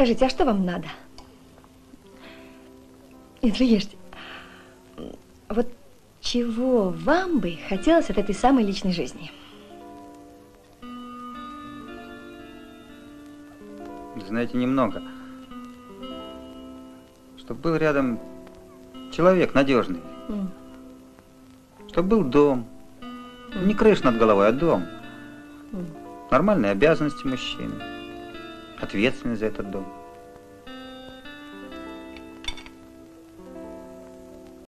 Скажите, а что вам надо? Нет, вы ешьте. Вот чего вам бы хотелось от этой самой личной жизни? Знаете, немного. Чтобы был рядом человек надежный. М. Чтобы был дом. Не крыш над головой, а дом. М. Нормальные обязанности мужчины. Ответственность за этот дом.